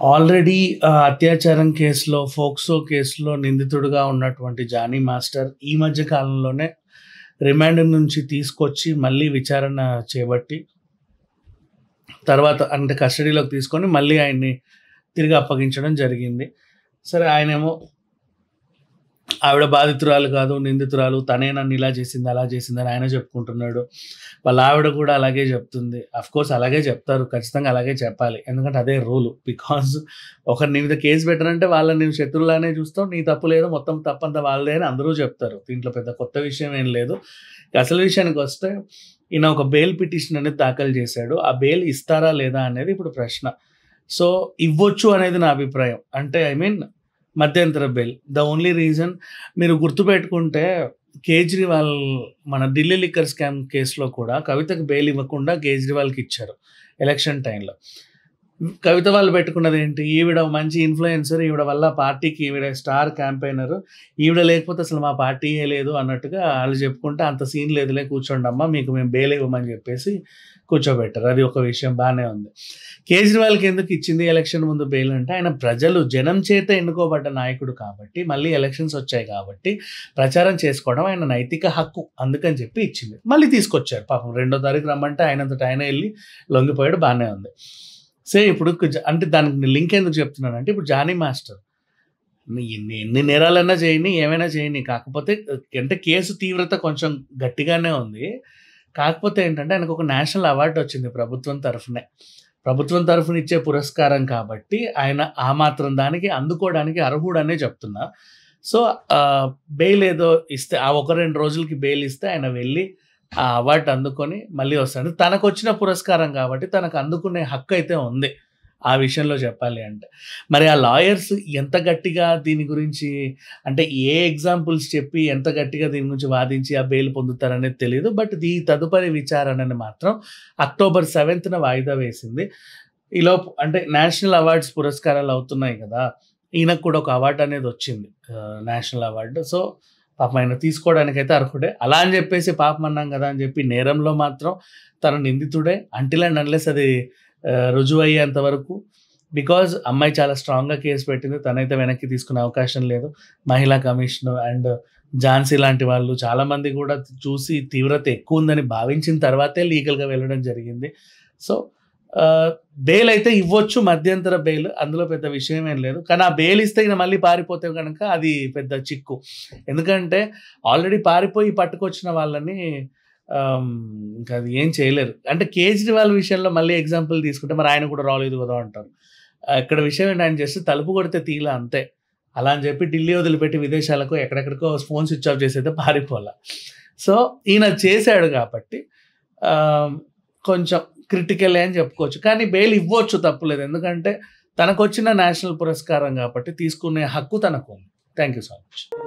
Already అత్యాచారం కేసులో, POCSO కేసులో నిందితుడుగా ఉన్నటువంటి జానీ మాస్టర్ ఈ మధ్య కాలంలోనే రిమాండ్ నుంచి తీసుకొచ్చి మళ్ళీ విచారణ చేపట్టి తర్వాత అంటే కస్టడీలోకి తీసుకొని మళ్ళీ ఆయన్ని తిరిగి అప్పగించడం జరిగింది. సరే ఆయనేమో ఆవిడ బాధితురాలు కాదు, నిందితురాలు. తనే నన్ను ఇలా చేసింది, అలా చేసిందని ఆయన చెప్పుకుంటున్నాడు. వాళ్ళ ఆవిడ కూడా అలాగే చెప్తుంది. అఫ్‌కోర్స్ అలాగే చెప్తారు. ఖచ్చితంగా అలాగే చెప్పాలి. ఎందుకంటే అదే రూలు. బికాజ్ ఒకరి నీ మీద కేసు పెట్టనంటే వాళ్ళని నేను శత్రువులానే చూస్తాం నీ తప్పు లేదు. మొత్తం తప్పంతా వాళ్ళదే అని అందరూ చెప్తారు. దీంట్లో పెద్ద కొత్త విషయం ఏం లేదు. అసలు విషయానికి వస్తే ఈయన ఒక బెయిల్ పిటిషన్ అనేది దాఖలు చేశాడు. ఆ బెయిల్ ఇస్తారా లేదా అనేది ఇప్పుడు ప్రశ్న. సో, ఇవ్వచ్చు అనేది నా అభిప్రాయం. అంటే ఐ మీన్ మధ్యంతర బెయిల్. ద ఓన్లీ రీజన్ మీరు గుర్తుపెట్టుకుంటే కేజ్రీవాల్ మన ఢిల్లీ లిక్కర్ స్కామ్ కేసులో కూడా కవితకు బెయిల్ ఇవ్వకుండా కేజ్రీవాల్‌కి ఇచ్చారు ఎలక్షన్ టైంలో కవిత వాళ్ళు పెట్టుకున్నది ఏంటి? ఈవిడ మంచి ఇన్‌ఫ్లుయెన్సర్. ఈవిడ వల్ల పార్టీకి ఈవిడ స్టార్ క్యాంపెయినర్. ఈవిడ లేకపోతే అసలు మా పార్టీయే లేదు అన్నట్టుగా వాళ్ళు చెప్పుకుంటే అంత సీన్ లేదులే కూర్చోండమ్మా మీకు మేము బెయిల్ ఇవ్వమని చెప్పేసి కూర్చోబెట్టారు. అది ఒక విషయం బాగానే ఉంది. కేజ్రీవాల్‌కి ఎందుకు ఇచ్చింది ఎలక్షన్ ముందు బెయిల్ అంటే ఆయన ప్రజలు జనం చేత ఎన్నుకోబడ్డ నాయకుడు కాబట్టి మళ్ళీ ఎలక్షన్స్ వచ్చాయి కాబట్టి ప్రచారం చేసుకోవడం ఆయన నైతిక హక్కు. అందుకని చెప్పి ఇచ్చింది. మళ్ళీ తీసుకొచ్చారు పాపం రెండో తారీఖు రమ్మంటే ఆయనంతట ఆయన వెళ్ళి లొంగిపోయాడు బాగానే ఉంది. సే ఇప్పుడు అంటే దానికి లింక్ ఎందుకు చెప్తున్నాను అంటే ఇప్పుడు జానీ మాస్టర్ ఎన్ని ఎన్ని నేరాలన్నా చేయని, ఏమైనా చేయని. కాకపోతే అంటే కేసు తీవ్రత కొంచెం గట్టిగానే ఉంది. కాకపోతే ఏంటంటే ఆయనకు ఒక నేషనల్ అవార్డు వచ్చింది ప్రభుత్వం తరఫునే. ప్రభుత్వం తరఫున ఇచ్చే పురస్కారం కాబట్టి ఆయన ఆ మాత్రం దానికి అందుకోవడానికి అర్హుడనే చెప్తున్నా. సో, బెయిల్ ఏదో ఇస్తే ఆ ఒక రెండు రోజులకి బెయిల్ ఇస్తే ఆయన వెళ్ళి ఆ అవార్డు అందుకొని మళ్ళీ వస్తాడు. తనకొచ్చిన పురస్కారం కాబట్టి తనకు అందుకునే హక్కు అయితే ఉంది. ఆ విషయంలో చెప్పాలి అంటే. మరి ఆ లాయర్స్ ఎంత గట్టిగా దీని గురించి అంటే ఏ ఎగ్జాంపుల్స్ చెప్పి ఎంత గట్టిగా దీని గురించి వాదించి ఆ బెయిల్ పొందుతారనేది తెలియదు బట్ ఈ తదుపరి విచారణని మాత్రం అక్టోబర్ సెవెంత్న వాయిదా వేసింది. ఈలోపు అంటే నేషనల్ అవార్డ్స్ పురస్కారాలు అవుతున్నాయి కదా! ఈయనకు కూడా ఒక అవార్డు అనేది వచ్చింది. నేషనల్ అవార్డు సో, పాపం ఆయన తీసుకోవడానికైతే అర్హుడే. అలా అని చెప్పేసి పాపం అన్నాం కదా! అని చెప్పి నేరంలో మాత్రం తన నిందితుడే. అంటిల్ అండ్ అన్‌లెస్ అది రుజువు అయ్యేంత వరకు బికాజ్ అమ్మాయి చాలా స్ట్రాంగ్‌గా కేస్ పెట్టింది. తనైతే వెనక్కి తీసుకునే అవకాశం లేదు. మహిళా కమిషన్ అండ్ ఝాన్సీ లాంటి వాళ్ళు చాలామంది కూడా చూసి తీవ్రత ఎక్కువ ఉందని భావించిన తర్వాతే లీగల్‌గా వెళ్ళడం జరిగింది. సో, బెయిల్ అయితే ఇవ్వచ్చు మధ్యంతర బెయిల్. అందులో పెద్ద విషయం ఏం లేదు. కానీ ఆ బెయిల్ ఇస్తే ఈయన మళ్ళీ పారిపోతే కనుక అది పెద్ద చిక్కు. ఎందుకంటే ఆల్రెడీ పారిపోయి పట్టుకొచ్చిన వాళ్ళని ఇంకా అది ఏం చేయలేరు. అంటే కేజ్రీవాల్ విషయంలో మళ్ళీ ఎగ్జాంపుల్ తీసుకుంటే మరి ఆయన కూడా రాలేదు కదా! అంటారు. ఇక్కడ విషయం ఏంటి ఆయన జస్ట్ తలుపు కొడితే తీలా అంతే. అలా అని చెప్పి ఢిల్లీ వదిలిపెట్టి విదేశాలకు ఎక్కడెక్కడికో ఫోన్ స్విచ్ ఆఫ్ చేసైతే పారిపోలే సో, ఈయన చేశాడు కాబట్టి కొంచెం క్రిటికలే అని చెప్పుకోవచ్చు. కానీ బెయిల్ ఇవ్వచ్చు తప్పులేదు. ఎందుకంటే తనకొచ్చిన నేషనల్ పురస్కారం కాబట్టి తీసుకునే హక్కు తనకుంది. Thank you so much.